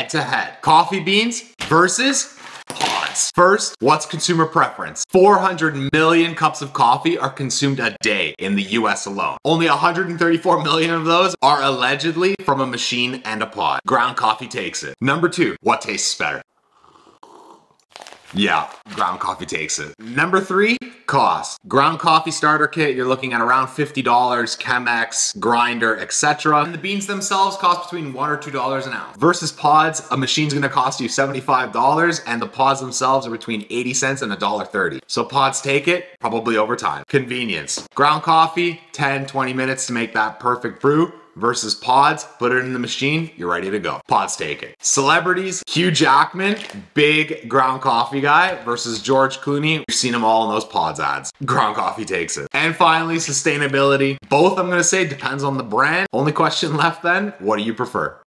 head to head. Coffee beans versus pods. First, what's consumer preference? 400 million cups of coffee are consumed a day in the US alone. Only 134 million of those are allegedly from a machine and a pod. Ground coffee takes it. Number two, what tastes better? Yeah, ground coffee takes it. Number three, cost. Ground coffee starter kit, you're looking at around $50, Chemex, grinder, etc. And the beans themselves cost between one or $2 an ounce. Versus pods, a machine's gonna cost you $75 and the pods themselves are between 80 cents and $1.30. So pods take it, probably over time. Convenience. Ground coffee, 10, 20 minutes to make that perfect brew versus pods, put it in the machine, you're ready to go. Pods take it. Celebrities, Hugh Jackman, big ground coffee guy versus George Clooney. We've seen them all in those pods ads. Ground coffee takes it. And finally, sustainability. Both I'm gonna say depends on the brand. Only question left then, what do you prefer?